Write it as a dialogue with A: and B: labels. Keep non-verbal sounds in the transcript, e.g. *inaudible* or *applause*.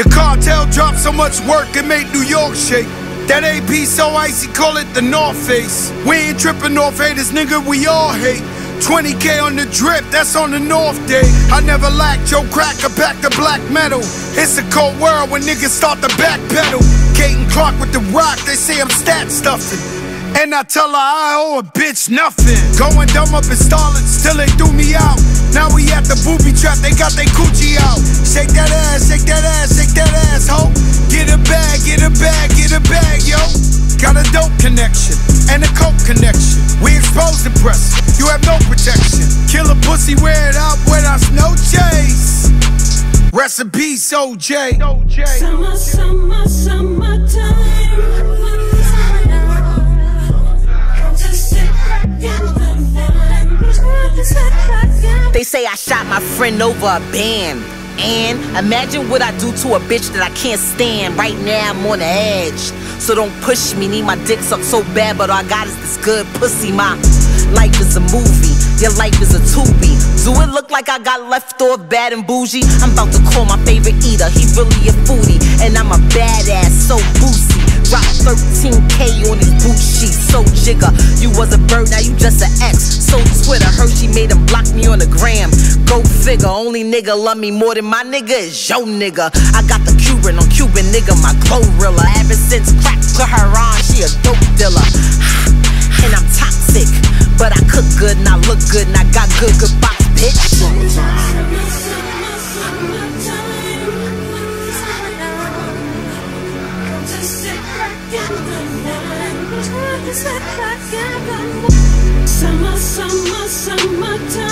A: The cartel dropped so much work it made New York shake. That AP so icy, call it the North Face. We ain't tripping off haters, nigga, we all hate. 20k on the drip, that's on the North Day. I never lacked your crack, I back the black metal. It's a cold world when niggas start to backpedal. Caitlin Clark with the rock, they say I'm stat stuffing. And I tell her I owe a bitch nothing. Going dumb up in Starlet, still they threw me out. Now we at the booby trap, they got they coochie out. Shake that ass, shake that ass, shake that ass, ho. Get a bag, get a bag, get a bag, yo. Got a dope connection and a coke connection. We expose the press, you have no protection. Kill a pussy, wear it out us, no chase. In OJ.
B: Summer, summer, summertime.
C: Say I shot my friend over a band. And imagine what I do to a bitch that I can't stand. Right now I'm on the edge. So don't push me, need my dick sucked so bad, but all I got is this good pussy. My life is a movie, your life is a tubi. Do it look like I got left off bad and bougie? I'm about to call my favorite eater, he really a foodie. And I'm a badass, so boozy. Drop 13k on his boot sheet, so jigger. You was a bird, now you just an ex. So Twitter, heard she made him block me on the gram. Go figure, only nigga love me more than my nigga is yo nigga. I got the Cuban on Cuban nigga, my Glorilla. Ever since crack to her on, she a dope dealer. *sighs* And I'm toxic, but I cook good and I look good and I got good, good box, bitch.
B: Summer, summer, summertime.